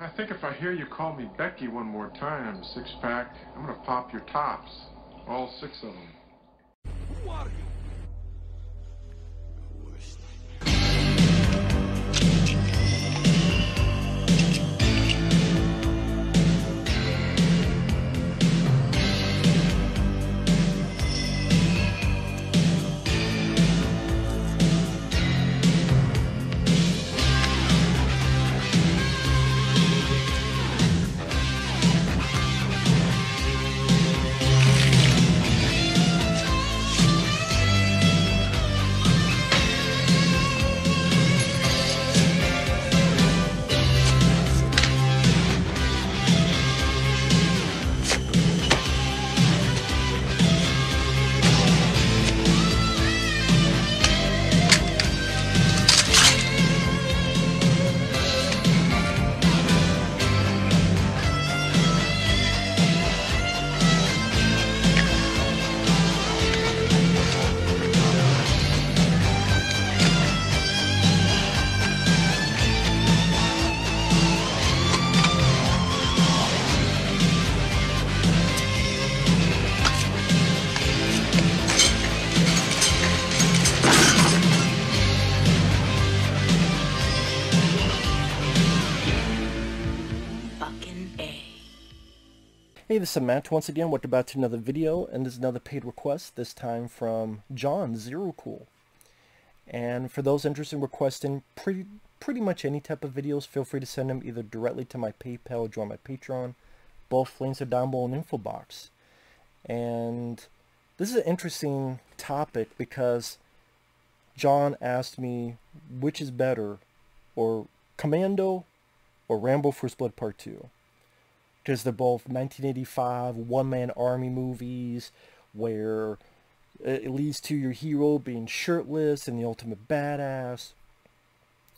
I think if I hear you call me Becky one more time, six pack, I'm gonna pop your tops. All six of them. Hey, this is Matt once again. Welcome back to another video, and this is another paid request, this time from John Zero Cool. And for those interested in requesting pretty pretty much any type of videos, feel free to send them either directly to my PayPal or join my Patreon. Both links are down below in the info box. And this is an interesting topic because John asked me which is better, or Commando or Rambo First Blood Part 2 because they're both 1985 one-man army movies where it leads to your hero being shirtless and the ultimate badass.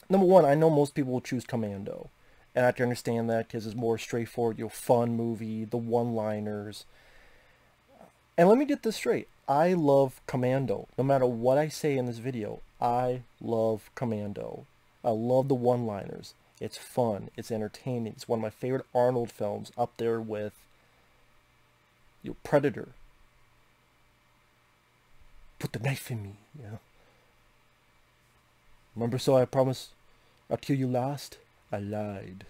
Number one, I know most people will choose Commando, and I can understand that because it's more straightforward, you fun movie, the one-liners. And let me get this straight. I love Commando. No matter what I say in this video, I love Commando. I love the one-liners. It's fun. It's entertaining. It's one of my favorite Arnold films, up there with you know, Predator. Put the knife in me, you know. Remember, so I promised I'll kill you last? I lied.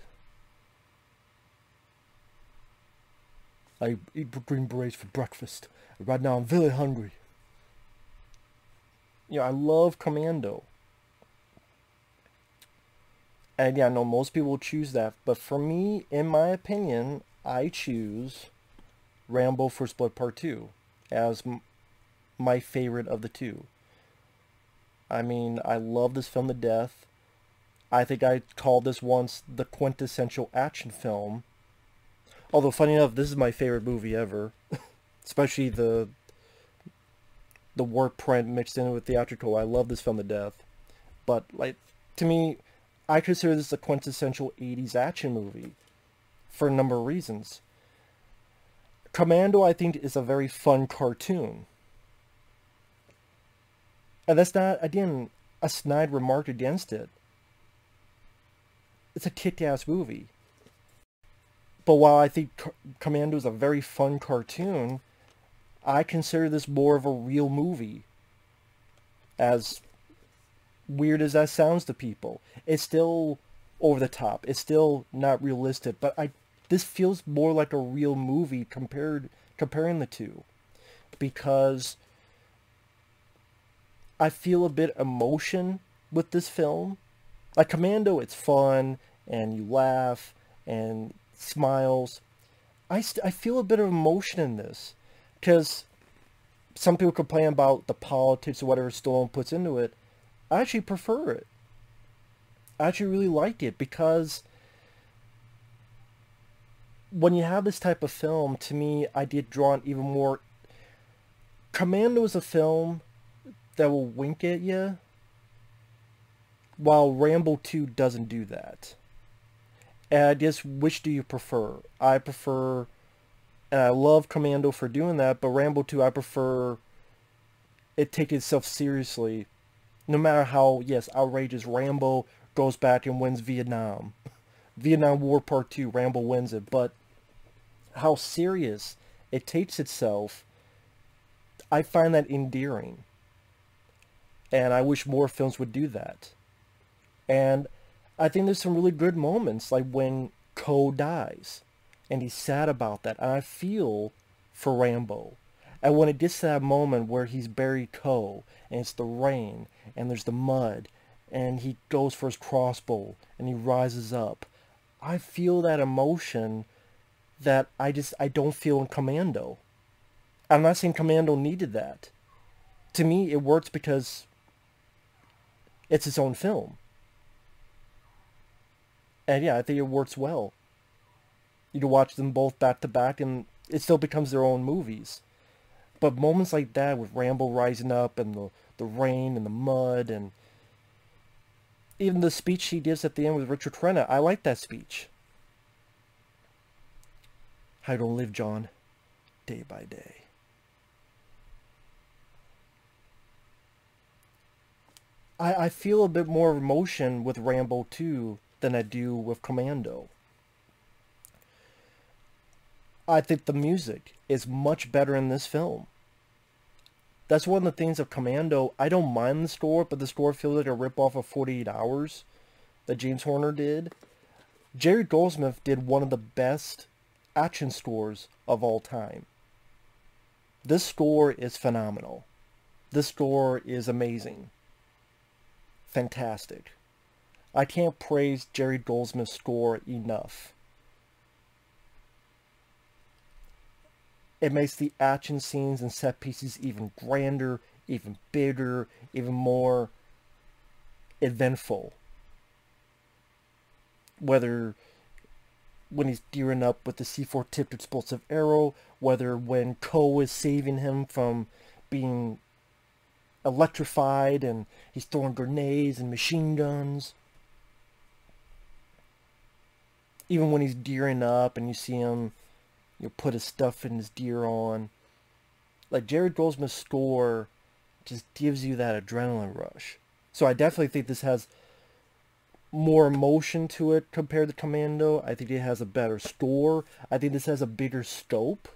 I eat green berets for breakfast. Right now I'm very hungry. You know, I love Commando. And yeah, no, most people choose that. But for me, in my opinion, I choose Rambo First Blood Part 2 as my favorite of the two. I mean, I love this film to death. I think I called this once the quintessential action film. Although, funny enough, this is my favorite movie ever. Especially the the war print mixed in with theatrical. I love this film to death. But, like, to me, I consider this a quintessential 80s action movie for a number of reasons. Commando, I think, is a very fun cartoon. And that's not, again, a snide remark against it. It's a kick-ass movie. But while I think Commando is a very fun cartoon, I consider this more of a real movie. As weird as that sounds to people. It's still over the top. It's still not realistic, but I this feels more like a real movie compared comparing the two because I feel a bit emotion with this film. Like Commando, it's fun and you laugh and smiles. I, I feel a bit of emotion in this because some people complain about the politics or whatever Stallone puts into it. I actually prefer it. I actually really like it because when you have this type of film, to me, I get drawn even more. Commando is a film that will wink at you, while Rambo 2 doesn't do that. And I which do you prefer? I prefer, and I love Commando for doing that, but Rambo 2, I prefer it taking itself seriously no matter how, yes, outrageous Rambo goes back and wins Vietnam. Vietnam War Part 2, Rambo wins it, but how serious it takes itself, I find that endearing. And I wish more films would do that. And I think there's some really good moments, like when Ko dies, and he's sad about that. And I feel for Rambo. And when it gets to that moment where he's buried Ko, and it's the rain, and there's the mud, and he goes for his crossbow, and he rises up, I feel that emotion that I just, I don't feel in Commando. I'm not saying Commando needed that. To me, it works because it's its own film. And yeah, I think it works well. You can watch them both back to back and it still becomes their own movies. But moments like that with Rambo rising up and the, the rain and the mud and even the speech he gives at the end with Richard Crenna, I like that speech. I don't live, John, day by day. I, I feel a bit more emotion with Rambo 2 than I do with Commando. I think the music is much better in this film. That's one of the things of Commando. I don't mind the score, but the score feels like a ripoff of 48 Hours that James Horner did. Jerry Goldsmith did one of the best action scores of all time. This score is phenomenal. This score is amazing. Fantastic. I can't praise Jerry Goldsmith's score enough. It makes the action scenes and set pieces even grander, even bigger, even more eventful. Whether when he's gearing up with the C4 tipped explosive arrow, whether when Ko is saving him from being electrified and he's throwing grenades and machine guns. Even when he's gearing up and you see him you know, put his stuff in his gear on. Like Jerry Goldsmith's score just gives you that adrenaline rush. So I definitely think this has more emotion to it compared to Commando. I think it has a better score. I think this has a bigger scope.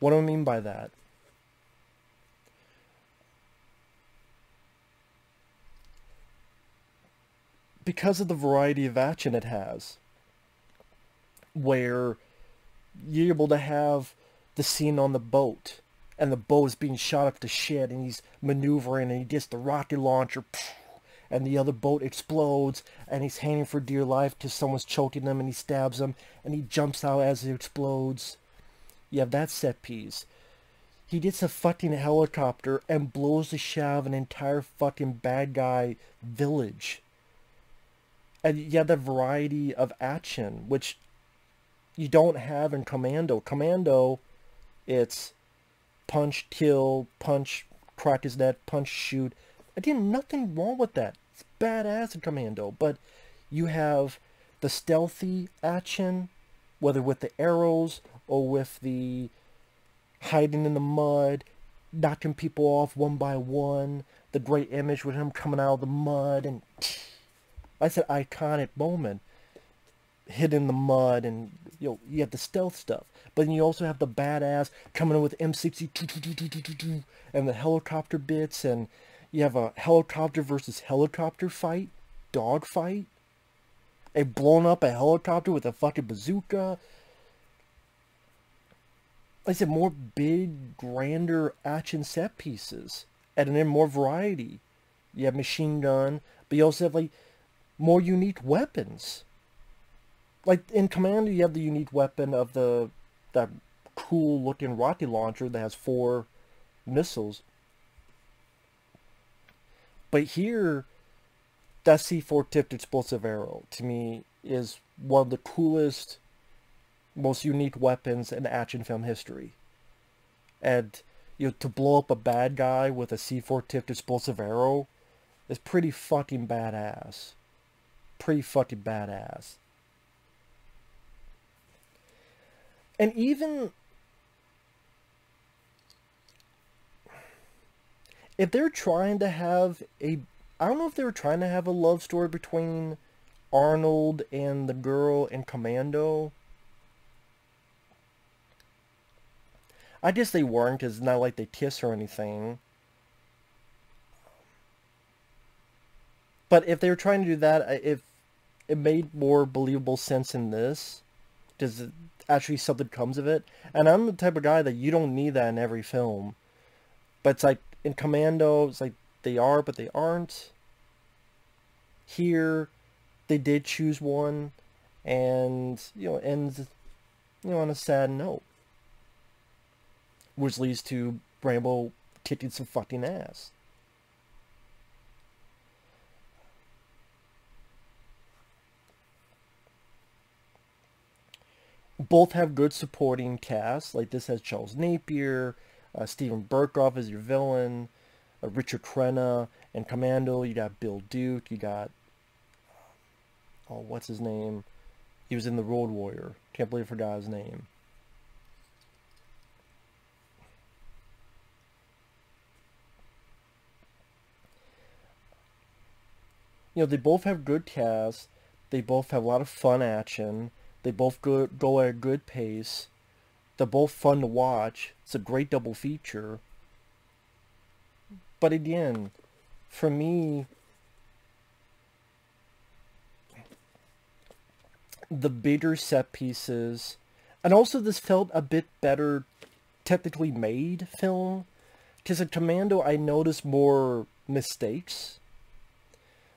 What do I mean by that? Because of the variety of action it has, where you're able to have the scene on the boat, and the boat is being shot up to shit, and he's maneuvering, and he gets the rocket launcher, and the other boat explodes and he's hanging for dear life someone's choking him and he stabs him and he jumps out as it explodes. You have that set piece. He gets a fucking helicopter and blows the shit out of an entire fucking bad guy village. And you have that variety of action, which you don't have in Commando. Commando, it's punch, kill, punch, crack his neck, punch, shoot. Again, nothing wrong with that It's badass in Commando, but you have the stealthy action, whether with the arrows or with the hiding in the mud, knocking people off one by one, the great image with him coming out of the mud, and I said iconic moment, hidden in the mud, and you know, you have the stealth stuff. But then you also have the badass coming in with M60 and the helicopter bits and you have a helicopter versus helicopter fight, dog fight. They blown up a helicopter with a fucking bazooka. Like I said, more big, grander action set pieces. And then more variety. You have machine gun, but you also have like more unique weapons. Like in Commando, you have the unique weapon of the that cool looking rocket launcher that has four missiles. But here, that C4 tipped explosive arrow to me is one of the coolest, most unique weapons in action film history. And you know, to blow up a bad guy with a C4 tipped explosive arrow is pretty fucking badass. Pretty fucking badass. And even if they're trying to have a I don't know if they were trying to have a love story between Arnold and the girl in Commando. I guess they weren't, it's not like they kiss or anything. But if they were trying to do that, if it made more believable sense in this, does actually something comes of it? And I'm the type of guy that you don't need that in every film. But it's like in Commando, it's like they are, but they aren't. Here, they did choose one, and you know ends, you know, on a sad note which leads to Rambo kicking some fucking ass. Both have good supporting casts. Like this has Charles Napier, uh, Steven Berkoff as your villain, uh, Richard Crenna, and Commando. You got Bill Duke. You got oh, what's his name? He was in the Road Warrior. Can't believe I forgot his name. you know, they both have good casts. They both have a lot of fun action. They both go, go at a good pace. They're both fun to watch. It's a great double feature. But again, for me, the bigger set pieces, and also this felt a bit better technically made film. Because in Commando, I noticed more mistakes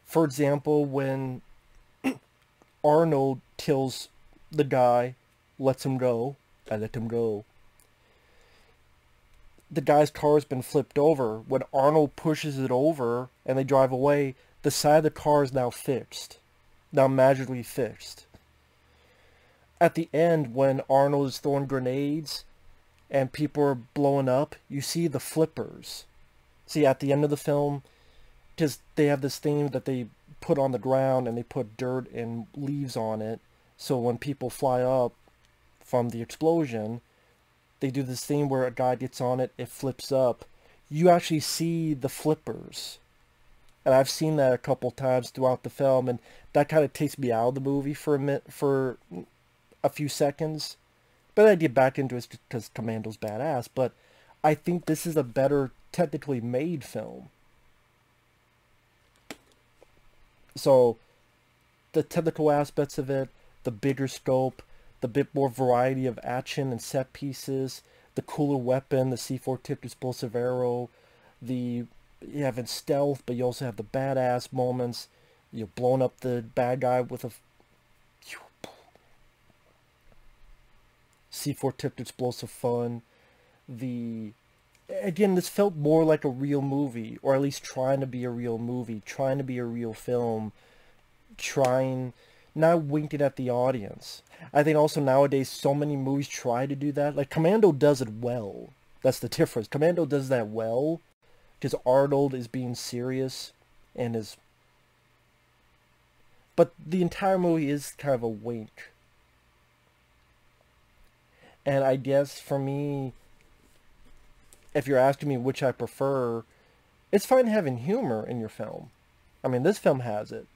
for example, when Arnold kills the guy, lets him go, I let him go. The guy's car has been flipped over. When Arnold pushes it over and they drive away, the side of the car is now fixed. Now magically fixed. At the end, when Arnold is throwing grenades and people are blowing up, you see the flippers. See, at the end of the film, because they have this thing that they put on the ground and they put dirt and leaves on it. So when people fly up from the explosion, they do this thing where a guy gets on it, it flips up. You actually see the flippers. And I've seen that a couple times throughout the film, and that kind of takes me out of the movie for a minute, for a few seconds. But I get back into it because Commando's badass. But I think this is a better technically made film. So the technical aspects of it, the bigger scope, the bit more variety of action and set pieces, the cooler weapon, the C4 tipped explosive arrow, the you have in stealth, but you also have the badass moments. You're blowing up the bad guy with a C4 tipped explosive fun. The again, this felt more like a real movie, or at least trying to be a real movie, trying to be a real film, trying, not winking at the audience. I think also nowadays so many movies try to do that. Like Commando does it well. That's the difference. Commando does that well because Arnold is being serious and is... But the entire movie is kind of a wink. And I guess for me, if you're asking me which I prefer, it's fine having humor in your film. I mean, this film has it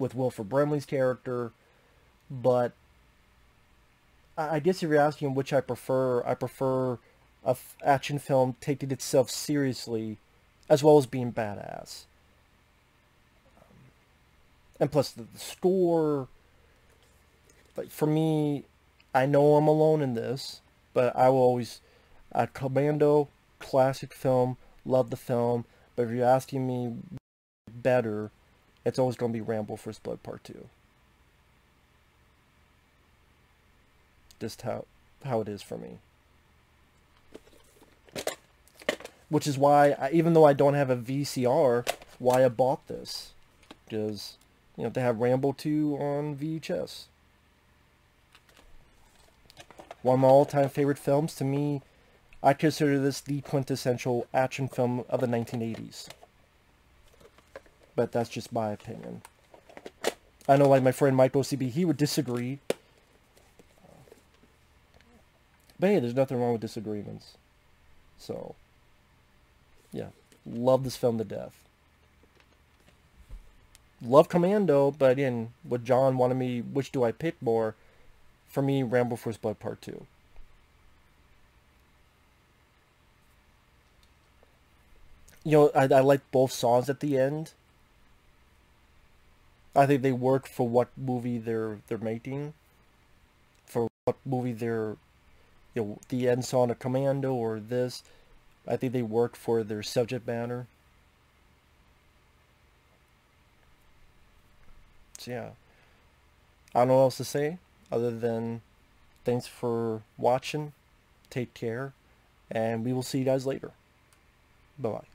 with Wilford Brimley's character, but I guess if you're asking which I prefer, I prefer a f- action film taking itself seriously as well as being badass. and plus the, the score, like for me, I know I'm alone in this, but I will always uh, Commando, classic film, love the film, but if you're asking me better, it's always going to be Rambo First Blood Part 2. Just how, how it is for me. Which is why, I, even though I don't have a VCR, why I bought this. Because, you know, they have Rambo 2 on VHS. One of my all-time favorite films to me I consider this the quintessential action film of the 1980s. But that's just my opinion. I know like my friend Mike OCB, he would disagree. But hey, there's nothing wrong with disagreements. So, yeah. Love this film to death. love Commando, but again, what John wanted me, which do I pick more? For me, Rambo First Blood Part 2. You know, I, I like both songs at the end. I think they work for what movie they're they're making. For what movie they're, you know, the song of Commando or this. I think they work for their subject matter. So yeah. I don't know what else to say other than thanks for watching. Take care. And we will see you guys later. Bye-bye.